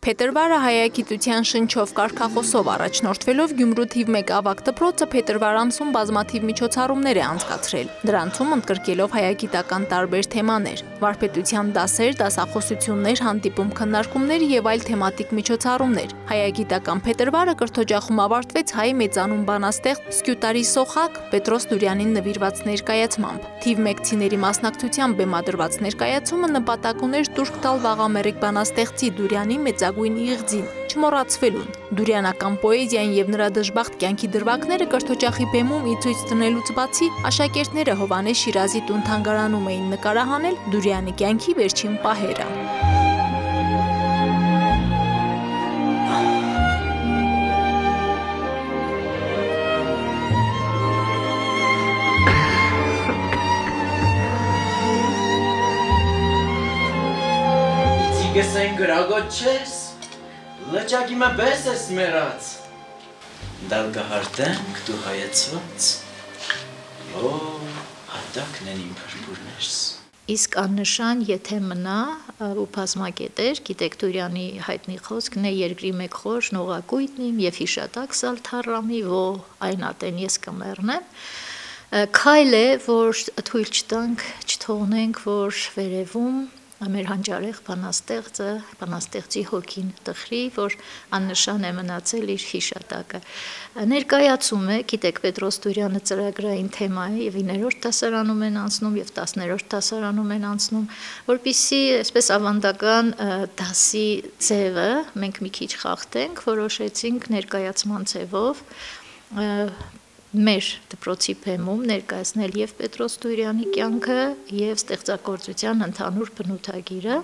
Փետրվարը հայագիտության շնչով կարգախոսով առաջնորդվելով Գյումրու թիվ 1 ավագ դպրոցը փետրվար ամսում բազմաթիվ միջոցառումներ է անցկացրել։ Դրանցում ընդգրկելով հայագիտական տարբեր թեմաներ՝ վարպետության դասեր, դասախոսություններ, հանդիպում քննարկումներ եւ այլ թեմատիկ միջոցառումներ։ Հայագիտական փետրվարը կրթօջախում ավարտվեց հայ մեծանուն բանաստեղծ Սկյուտարի Սոխակ Պետրոս Դուրյանին նվիրված ներկայացմամբ։ Թիվ 1-ցիների մասնակցությամբ բեմադրված ներկայացումը նպատակ ուներ տուրք տալ վաղամերիկ բանաստեղծի Դուրյանի մեծ մեծագույն իղձին, չմոռացվելուն։ Դուրյանական պոեզիան եւ նրա դժբախտ կյանքի դրվագները կրթօջախի բեմում ի ցույց տնելուց բացի աշակերտները Հովանես Շիրազի տուն թանգարանում էին նկարահանել Դուրյանի կյանքի վերջին պահերը։ Գսեն գրագոտ չես, լճակի մը բես ես մերած, դալգահարտենք դու հայեցված, ո, հատակն են իմ պրպուրներս։ Իսկ աննշան, եթե մնա ու բազմակետեր, գիտեք Տուրյանի հայտնի խոսքն է երկրի մեկ խոր նողակույտն իմ եւ հիշատակ սալ թարամի, ո այն ատեն ես կմեռնեմ, քայլ է, որ թույլ չտանք, չթողնենք, որ վերևում մեր հանճարեղ բանաստեղծը, բանաստեղծի հոգին տխրի, որ աննշան է մնացել իր հիշատակը։ Ներկայացում է, գիտեք, Պետրոս Տուրյանը ծրագրային թեմա է եւ 9-րդ դասարանում են անցնում եւ 10-րդ դասարանում են անցնում, որpիսի այսպես ավանդական դասի ձևը մենք մի քիչ խախտենք, որոշեցինք ներկայացման ձևով մեր դպրոցի բեմում ներկայացնել եւ Պետրոս Տուրյանի կյանքը եւ ստեղծագործության ընդհանուր բնութագիրը